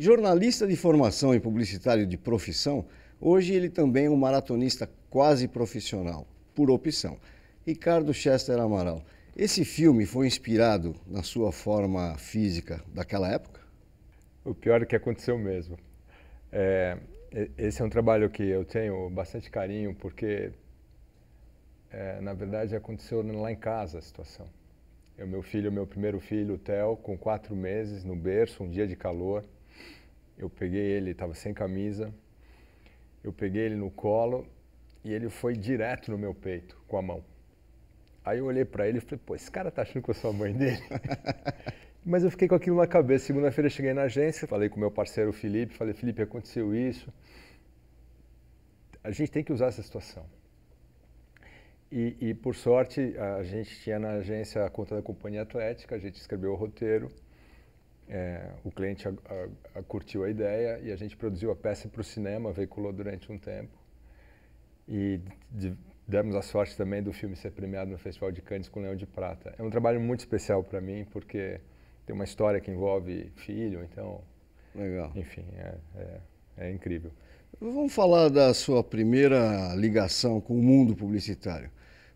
Jornalista de formação e publicitário de profissão, hoje ele também é um maratonista quase profissional, por opção. Ricardo Chester Amaral, esse filme foi inspirado na sua forma física daquela época? O pior é que aconteceu mesmo. É, esse é um trabalho que eu tenho bastante carinho, porque, é, na verdade, aconteceu lá em casa a situação. O meu filho, meu primeiro filho, o Theo, com quatro meses, no berço, um dia de calor. Eu peguei ele, estava sem camisa. Eu peguei ele no colo e ele foi direto no meu peito, com a mão. Aí eu olhei para ele e falei, pô, esse cara tá achando que eu sou a mãe dele? Mas eu fiquei com aquilo na cabeça. Segunda-feira cheguei na agência, falei com meu parceiro Felipe, falei, Felipe, aconteceu isso. A gente tem que usar essa situação. E, e, por sorte, a gente tinha na agência a conta da companhia atlética, a gente escreveu o roteiro, é, o cliente a, a, a curtiu a ideia e a gente produziu a peça para o cinema, veiculou durante um tempo. E de, demos a sorte também do filme ser premiado no Festival de Cannes com Leão de Prata. É um trabalho muito especial para mim, porque tem uma história que envolve filho, então. Legal. Enfim, é, é, é incrível. Vamos falar da sua primeira ligação com o mundo publicitário.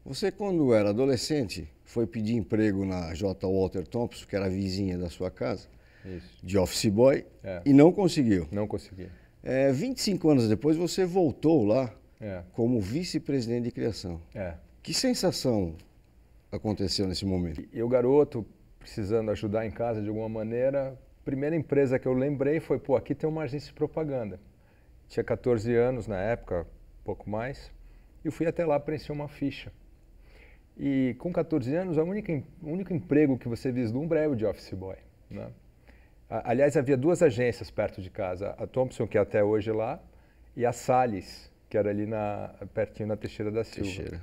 Você, quando era adolescente, foi pedir emprego na J. Walter Thompson, que era vizinha da sua casa, Isso. de office boy, É. e não conseguiu. Não consegui. É, 25 anos depois, você voltou lá É, como vice-presidente de criação. é. Que sensação aconteceu nesse momento? E o garoto, precisando ajudar em casa de alguma maneira, a primeira empresa que eu lembrei foi, pô, aqui tem uma agência de propaganda. Tinha 14 anos na época, pouco mais, e eu fui até lá preencher uma ficha. E com 14 anos, o único emprego que você vislumbra é o de office boy. Né? Aliás, havia duas agências perto de casa, a Thompson, que é até hoje lá, e a Salles, que era ali na, pertinho na Teixeira da Silva. Teixeira.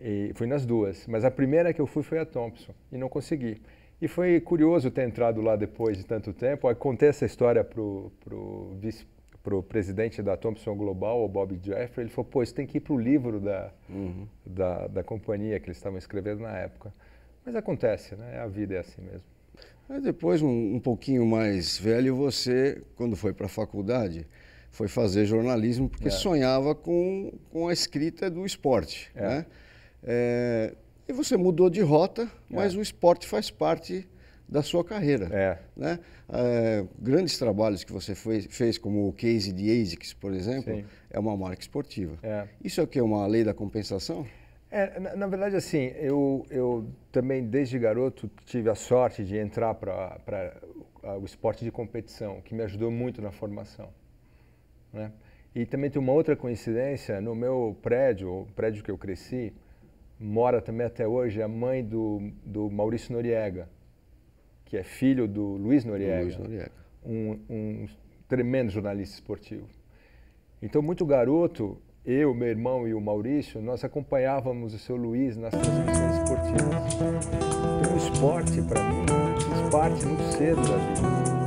E fui nas duas, mas a primeira que eu fui foi a Thompson e não consegui. E foi curioso ter entrado lá depois de tanto tempo. Aí contei essa história pro pro vice pro presidente da Thompson Global, o Bob Jeffrey. Ele falou: "Pô, isso tem que ir pro livro da da, da companhia que eles estavam escrevendo na época". Mas acontece, né? A vida é assim mesmo. Aí depois, um, um pouquinho mais velho, você, quando foi para a faculdade, foi fazer jornalismo porque É. sonhava com, com a escrita do esporte. É. Né? É, e você mudou de rota, mas É. o esporte faz parte da sua carreira. É. Né? É, grandes trabalhos que você foi- fez, como o case de ASICS, por exemplo, Sim. é uma marca esportiva. É. Isso é o que? Uma lei da compensação? É, na, na verdade, assim, eu, eu também, desde garoto, tive a sorte de entrar para o esporte de competição, que me ajudou muito na formação. Né? E também tem uma outra coincidência, no meu prédio, o prédio que eu cresci, mora também até hoje a mãe do, do Maurício Noriega, que é filho do Luiz Noriega, Luiz Noriega. Um, um tremendo jornalista esportivo. Então, muito garoto, eu, meu irmão e o Maurício, nós acompanhávamos o seu Luiz nas transmissões esportivas. Então, o esporte, para mim, fez parte muito cedo da vida.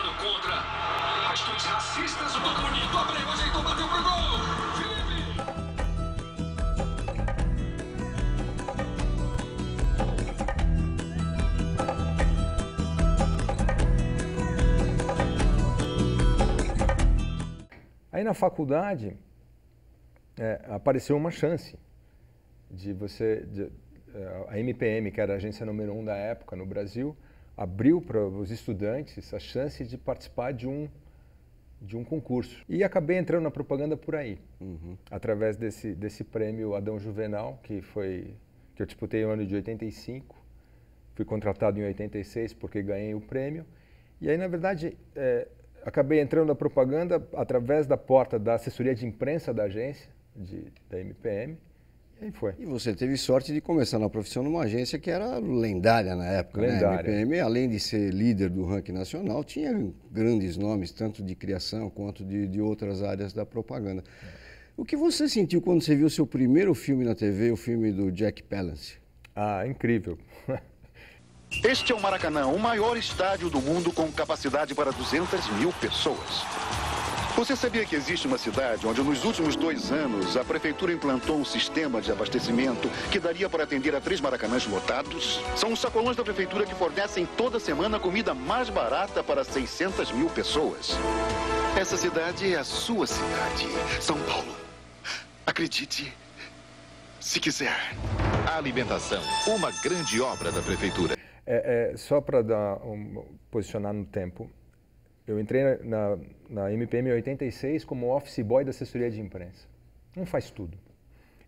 Protestando contra atitudes racistas. O toque bonito, Abreu ajeitou, bateu pro gol. Aí na faculdade é, apareceu uma chance de você, de, eh, a MPM, que era a agência número um da época no Brasil, abriu para os estudantes a chance de participar de um de um concurso. E acabei entrando na propaganda por aí, através desse desse prêmio Adão Juvenal que foi que eu disputei no ano de 85, fui contratado em 86 porque ganhei o prêmio. E aí na verdade eh, acabei entrando na propaganda através da porta da assessoria de imprensa da agência de, da MPM e foi. E você teve sorte de começar na profissão numa agência que era lendária na época, Lendária. né? A MPM, além de ser líder do ranking nacional, tinha grandes nomes, tanto de criação quanto de, de outras áreas da propaganda. O que você sentiu quando você viu o seu primeiro filme na TV, o filme do Jack Palance? Ah, incrível. Este é o Maracanã, o maior estádio do mundo com capacidade para 200 mil pessoas. Você sabia que existe uma cidade onde nos últimos dois anos a prefeitura implantou um sistema de abastecimento que daria para atender a três maracanãs lotados? São os sacolões da prefeitura que fornecem toda semana comida mais barata para 600 mil pessoas. Essa cidade é a sua cidade, São Paulo. Acredite, se quiser. A alimentação, uma grande obra da prefeitura. É, é, só para um, posicionar no tempo, eu entrei na, na MPM em 86 como office boy da assessoria de imprensa. Não faz tudo.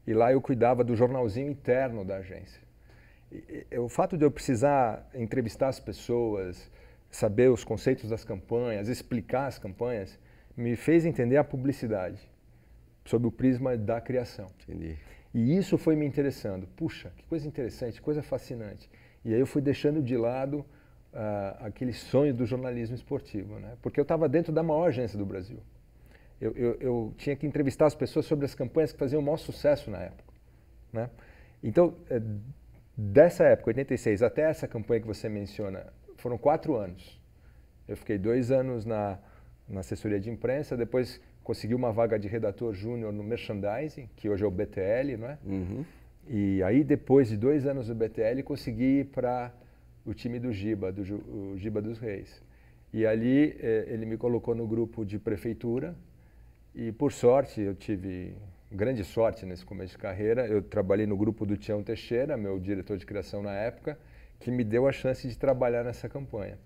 E lá eu cuidava do jornalzinho interno da agência. E, e, o fato de eu precisar entrevistar as pessoas, saber os conceitos das campanhas, explicar as campanhas, me fez entender a publicidade sob o prisma da criação. Entendi. E isso foi me interessando. Puxa, que coisa interessante, coisa fascinante. E aí eu fui deixando de lado uh, aquele sonho do jornalismo esportivo, né? Porque eu estava dentro da maior agência do Brasil. Eu, eu, eu, tinha que entrevistar as pessoas sobre as campanhas que faziam o maior sucesso na época, né? Então, é, dessa época, 86, até essa campanha que você menciona, foram quatro anos. Eu fiquei dois anos na, na assessoria de imprensa, depois consegui uma vaga de redator júnior no merchandising, que hoje é o BTL, não é? Uhum. E aí, depois de dois anos no BTL, consegui ir para o time do Giba, do o Giba dos Reis. E ali eh, ele me colocou no grupo de prefeitura e, por sorte, eu tive grande sorte nesse começo de carreira. Eu trabalhei no grupo do Tião Teixeira, meu diretor de criação na época, que me deu a chance de trabalhar nessa campanha.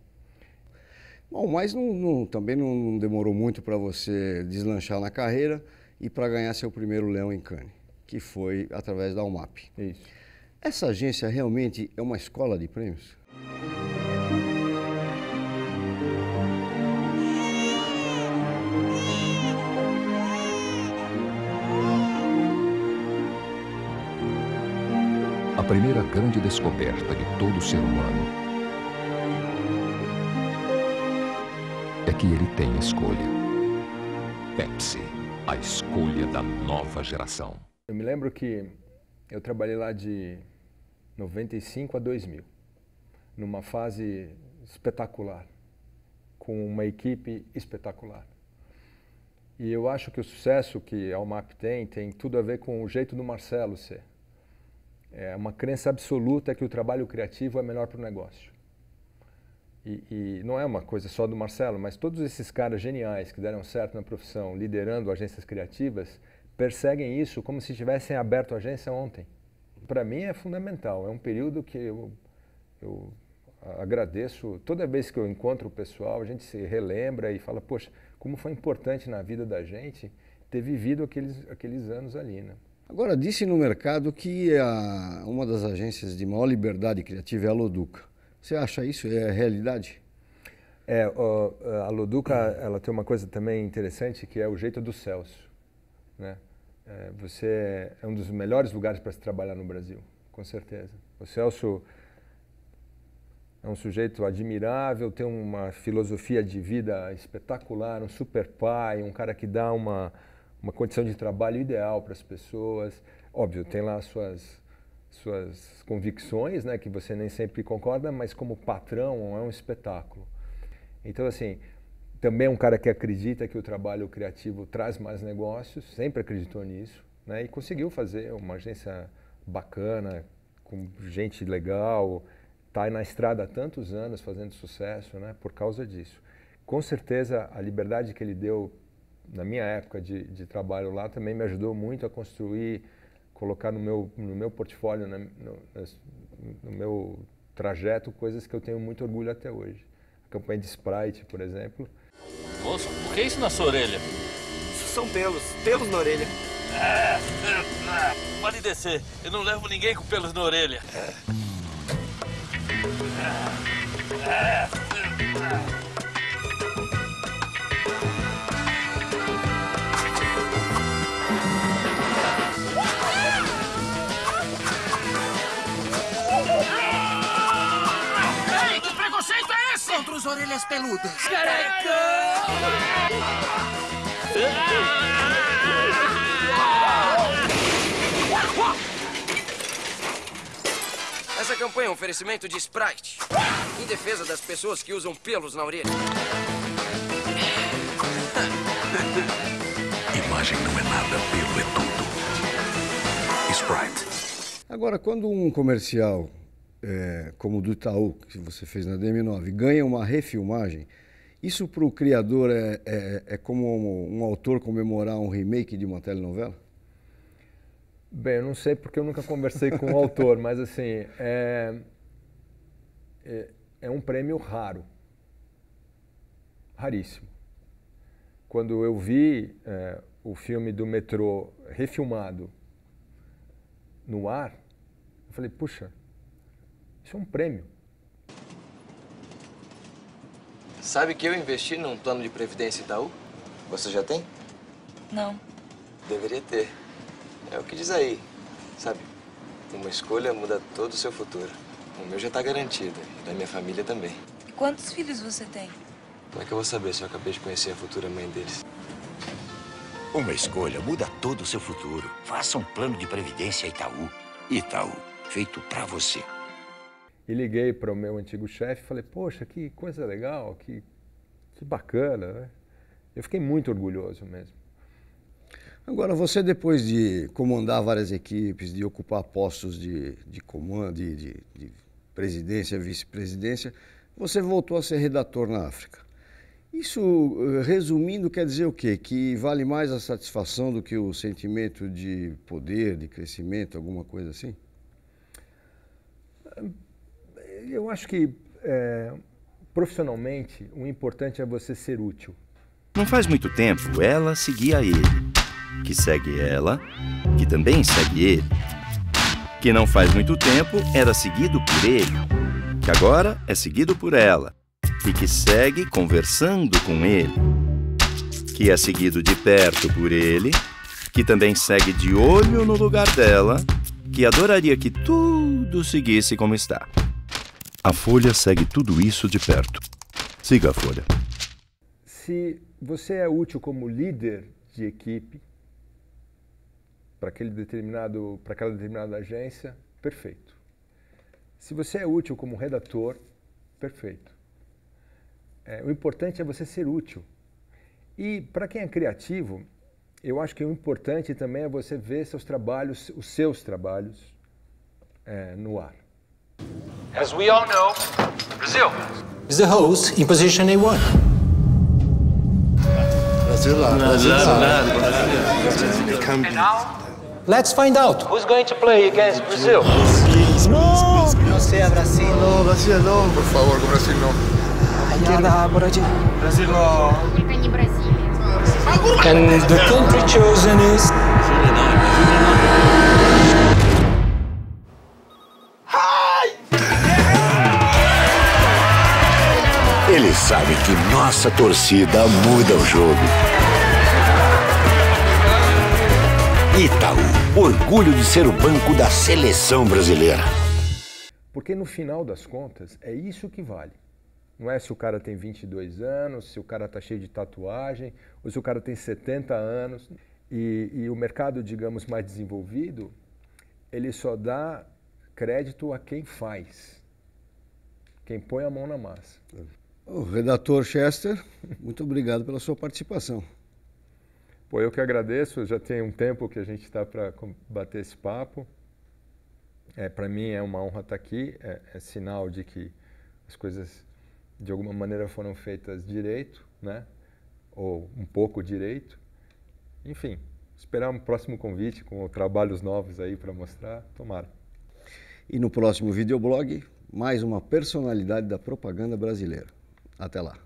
Bom, mas não, não, também não demorou muito para você deslanchar na carreira e para ganhar seu primeiro leão em Cannes que foi através da UMAP. Isso. Essa agência realmente é uma escola de prêmios? A primeira grande descoberta de todo ser humano é que ele tem escolha. Pepsi, a escolha da nova geração. Eu me lembro que eu trabalhei lá de 95 a 2000, numa fase espetacular, com uma equipe espetacular. E eu acho que o sucesso que a UMAP tem tem tudo a ver com o jeito do Marcelo ser. É uma crença absoluta que o trabalho criativo é melhor para o negócio. E, e, não é uma coisa só do Marcelo, mas todos esses caras geniais que deram certo na profissão, liderando agências criativas, perseguem isso como se tivessem aberto a agência ontem. Para mim é fundamental, é um período que eu, eu agradeço. Toda vez que eu encontro o pessoal, a gente se relembra e fala, poxa, como foi importante na vida da gente ter vivido aqueles, aqueles anos ali. Né? Agora, disse no mercado que a, uma das agências de maior liberdade criativa é a Loduca. Você acha isso? É realidade? É, a Loduca ela tem uma coisa também interessante que é o jeito do Celso. Né? É, você é um dos melhores lugares para se trabalhar no Brasil, com certeza. O Celso é um sujeito admirável, tem uma filosofia de vida espetacular, um super pai, um cara que dá uma, uma condição de trabalho ideal para as pessoas. Óbvio, tem lá suas suas convicções, né, que você nem sempre concorda, mas como patrão é um espetáculo. Então assim, também é um cara que acredita que o trabalho criativo traz mais negócios, sempre acreditou nisso, né? E conseguiu fazer uma agência bacana, com gente legal, está na estrada há tantos anos fazendo sucesso, né? Por causa disso. Com certeza, a liberdade que ele deu na minha época de, de trabalho lá também me ajudou muito a construir, colocar no meu, no meu portfólio, né? no, no meu trajeto, coisas que eu tenho muito orgulho até hoje. A campanha de Sprite, por exemplo, Moço, por que isso na sua orelha? São pelos, pelos na orelha. É, é, pode descer, eu não levo ninguém com pelos na orelha. É, é, orelhas peludas. Carecão! Essa campanha é um oferecimento de Sprite em defesa das pessoas que usam pelos na orelha. Imagem não é nada, pelo é tudo. Sprite. Agora, quando um comercial é, como do Itaú, que você fez na DM9, ganha uma refilmagem, isso para o criador é, é, é como um, um, autor comemorar um remake de uma telenovela? Bem, eu não sei porque eu nunca conversei com o autor, mas assim, é, é, é um prêmio raro. Raríssimo. Quando eu vi é, o filme do metrô refilmado no ar, eu falei, puxa, isso é um prêmio. Sabe que eu investi num plano de previdência Itaú? Você já tem? Não. Deveria ter. É o que diz aí. Sabe, uma escolha muda todo o seu futuro. O meu já está garantido, e da minha família também. Quantos filhos você tem? Como é que eu vou saber se eu acabei de conhecer a futura mãe deles? Uma escolha muda todo o seu futuro. Faça um plano de previdência Itaú. Itaú, feito para você. E liguei para o meu antigo chefe e falei, poxa, que coisa legal, que, que bacana, né? Eu fiquei muito orgulhoso mesmo. Agora, você depois de comandar várias equipes, de ocupar postos de, de comando, de, de, de presidência, vice-presidência, você voltou a ser redator na África. Isso, eh, resumindo, quer dizer o quê? Que vale mais a satisfação do que o sentimento de poder, de crescimento, alguma coisa assim? Eu acho que é, profissionalmente o importante é você ser útil. Não faz muito tempo ela seguia ele, que segue ela, que também segue ele. Que não faz muito tempo era seguido por ele, que agora é seguido por ela, e que segue conversando com ele. Que é seguido de perto por ele, que também segue de olho no lugar dela, que adoraria que tudo seguisse como está. A Folha segue tudo isso de perto. Siga a Folha. Se você é útil como líder de equipe para aquele determinado, para aquela determinada agência, perfeito. Se você é útil como redator, perfeito. É, o importante é você ser útil. E para quem é criativo, eu acho que o importante também é você ver seus trabalhos, os seus trabalhos, é, no ar. As we all know, Brazil is the host in position A1. Brazil lá, Brazil lá. And now, Let's find out. who's going to play against Brazil? No, no sea Brasil. No, Brasil no. Por favor, con Brasil no. Ayala, Brasil. Brasil no. And the country chosen is. Ele sabe que nossa torcida muda o jogo. Itaú, orgulho de ser o banco da seleção brasileira. Porque no final das contas, é isso que vale. Não é se o cara tem 22 anos, se o cara está cheio de tatuagem, ou se o cara tem 70 anos. E, e, o mercado, digamos, mais desenvolvido, ele só dá crédito a quem faz, quem põe a mão na massa. O redator Chester, muito obrigado pela sua participação. Pô, eu que agradeço, já tem um tempo que a gente está para bater esse papo. É, para mim é uma honra estar aqui, é, é sinal de que as coisas de alguma maneira foram feitas direito, né? Ou um pouco direito. Enfim, esperar um próximo convite com trabalhos novos aí para mostrar, tomara. E no próximo videoblog, mais uma personalidade da propaganda brasileira. Até lá.